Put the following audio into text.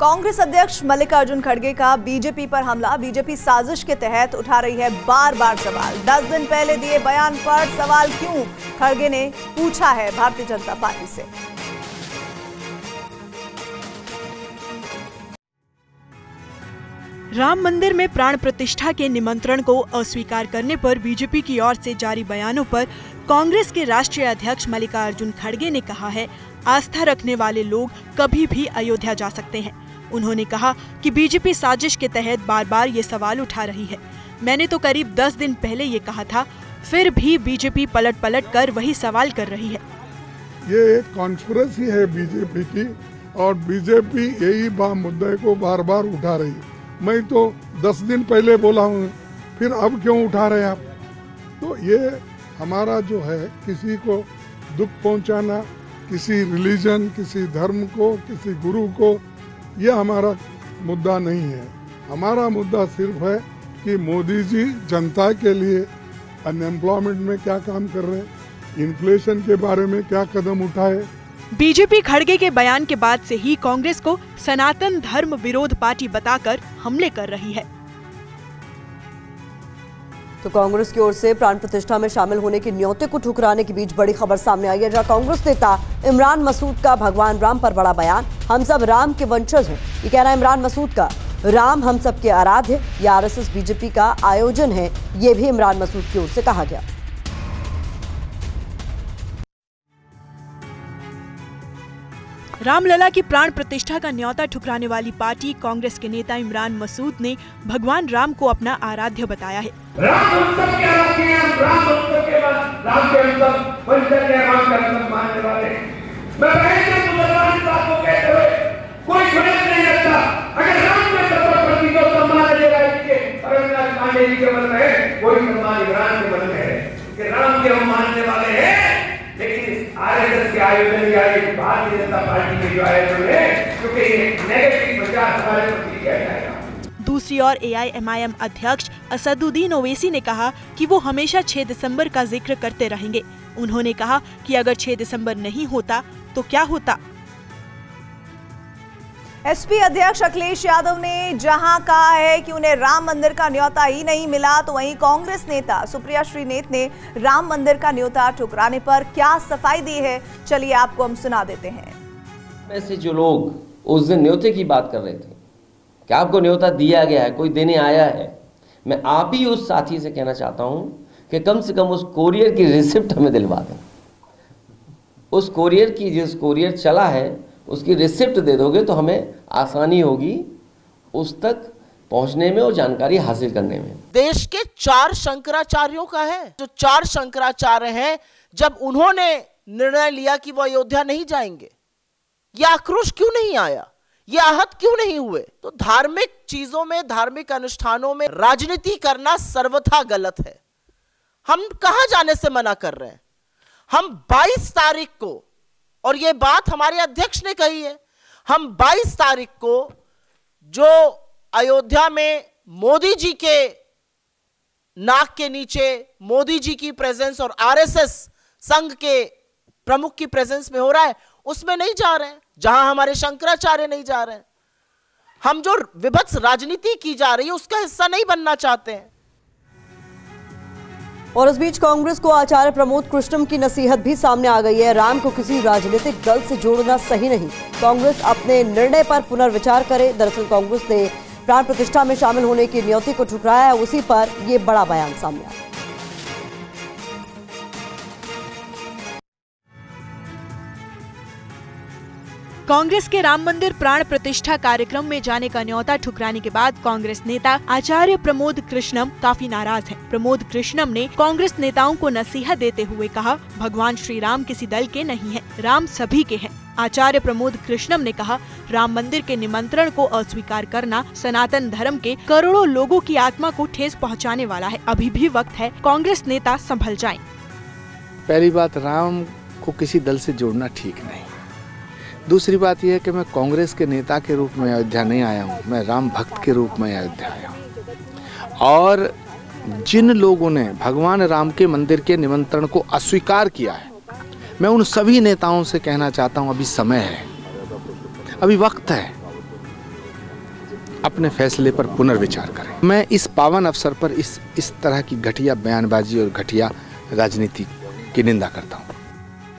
कांग्रेस अध्यक्ष मल्लिकार्जुन खड़गे का बीजेपी पर हमला। बीजेपी साजिश के तहत उठा रही है बार बार सवाल। दस दिन पहले दिए बयान पर सवाल क्यों? खड़गे ने पूछा है भारतीय जनता पार्टी से। राम मंदिर में प्राण प्रतिष्ठा के निमंत्रण को अस्वीकार करने पर बीजेपी की ओर से जारी बयानों पर कांग्रेस के राष्ट्रीय अध्यक्ष मल्लिकार्जुन खड़गे ने कहा है, आस्था रखने वाले लोग कभी भी अयोध्या जा सकते हैं। उन्होंने कहा कि बीजेपी साजिश के तहत बार बार ये सवाल उठा रही है। मैंने तो करीब दस दिन पहले ये कहा था, फिर भी बीजेपी पलट पलट कर वही सवाल कर रही है। ये एक कॉन्फ्रेंस ही है बीजेपी की, और बीजेपी यही मुद्दे को बार बार उठा रही मैं तो दस दिन पहले बोला हूँ, फिर अब क्यों उठा रहे आप? तो ये हमारा जो है, किसी को दुख पहुंचाना, किसी रिलीजन किसी धर्म को, किसी गुरु को ये हमारा मुद्दा नहीं है। हमारा मुद्दा सिर्फ़ है कि मोदी जी जनता के लिए अनएम्प्लॉयमेंट में क्या काम कर रहे हैं इन्फ्लेशन के बारे में क्या कदम उठाए। बीजेपी खड़गे के बयान के बाद से ही कांग्रेस को सनातन धर्म विरोध पार्टी बताकर हमले कर रही है। तो कांग्रेस की ओर से प्राण प्रतिष्ठा में शामिल होने के न्योते को ठुकराने के बीच बड़ी खबर सामने आई है, जहाँ कांग्रेस नेता इमरान मसूद का भगवान राम पर बड़ा बयान। हम सब राम के वंशज हैं। ये कहना इमरान मसूद का, राम हम सब के आराध्य या आरएसएस बीजेपी का आयोजन है, ये भी इमरान मसूद की ओर से कहा गया। रामलला की प्राण प्रतिष्ठा का न्योता ठुकराने वाली पार्टी कांग्रेस के नेता इमरान मसूद ने भगवान राम को अपना आराध्य बताया है। राम के हम मानने वाले हैं, लेकिन आरएसएस के आयोजन या एक भारतीय जनता पार्टी के जो आयोजन है क्योंकि नेगेटिव प्रचार हमारे प्रति किया जाएगा दूसरी ओर एआईएमआईएम अध्यक्ष असदुद्दीन ओवैसी ने कहा कि वो हमेशा 6 दिसंबर का ज़िक्र करते रहेंगे। उन्होंने कहा कि अगर 6 दिसंबर नहीं होता तो क्या होता? एसपी अध्यक्ष अखिलेश यादव ने जहाँ कहा है कि उन्हें राम मंदिर का न्योता ही नहीं मिला तो वहीं कांग्रेस नेता सुप्रिया श्रीनेत ने राम मंदिर का न्योता ठुकराने पर क्या सफ़ाई दी है, चलिए आपको हम सुना देते हैं। ऐसे जो लोग उस दिन न्योते की बात कर रहे थे कि आपको न्योता दिया गया है, कोई देने आया है? मैं आप ही उस साथी से कहना चाहता हूँ कि कम से कम उस कोरियर की रिसिप्ट हमें दिलवा दें। उस कोरियर की जिस कोरियर चला है उसकी रिसिप्ट दे दोगे तो हमें आसानी होगी उस तक पहुँचने में और जानकारी हासिल करने में। देश के चार शंकराचार्यों का है। जो चार शंकराचार्य हैं, जब उन्होंने निर्णय लिया कि वो अयोध्या नहीं जाएँगे, ये आक्रोश क्यों नहीं आया? ये आहत क्यों नहीं हुए? तो धार्मिक चीज़ों में, धार्मिक अनुष्ठानों में राजनीति करना सर्वथा गलत है। हम कहा जाने से मना कर रहे हैं? हम 22 तारीख को और ये बात हमारे अध्यक्ष ने कही है। हम 22 तारीख को जो अयोध्या में मोदी जी के नाक के नीचे, मोदी जी की प्रेजेंस और आरएसएस संघ के प्रमुख की प्रेजेंस में हो रहा है, उसमें नहीं जा रहे हैं। जहाँ हमारे शंकराचार्य नहीं जा रहे हैं। हम जो विभत्स राजनीति की जा रही है, उसका हिस्सा नहीं बनना चाहते हैं। और इस बीच कांग्रेस को आचार्य प्रमोद कृष्णम की नसीहत भी सामने आ गई है। राम को किसी राजनीतिक दल से जोड़ना सही नहीं। कांग्रेस अपने निर्णय पर पुनर्विचार करे। दरअसल कांग्रेस ने प्राण प्रतिष्ठा में शामिल होने की नियति को ठुकराया उसी पर ये बड़ा बयान सामने आया। कांग्रेस के राम मंदिर प्राण प्रतिष्ठा कार्यक्रम में जाने का न्योता ठुकराने के बाद कांग्रेस नेता आचार्य प्रमोद कृष्णम काफ़ी नाराज़ हैं। प्रमोद कृष्णम ने कांग्रेस नेताओं को नसीहत देते हुए कहा, भगवान श्री राम किसी दल के नहीं है, राम सभी के हैं आचार्य प्रमोद कृष्णम ने कहा, राम मंदिर के निमंत्रण को अस्वीकार करना सनातन धर्म के करोड़ों लोगों की आत्मा को ठेस पहुँचाने वाला है अभी भी वक्त है, कांग्रेस नेता संभल जाएँ। पहली बात, राम को किसी दल से जोड़ना ठीक नहीं दूसरी बात यह है कि मैं कांग्रेस के नेता के रूप में अयोध्या नहीं आया हूँ, मैं राम भक्त के रूप में अयोध्या आया हूँ। और जिन लोगों ने भगवान राम के मंदिर के निमंत्रण को अस्वीकार किया है, मैं उन सभी नेताओं से कहना चाहता हूँ, अभी समय है, अभी वक्त है, अपने फैसले पर पुनर्विचार करें। मैं इस पावन अवसर पर इस इस तरह की घटिया बयानबाजी और घटिया राजनीति की निंदा करता हूँ।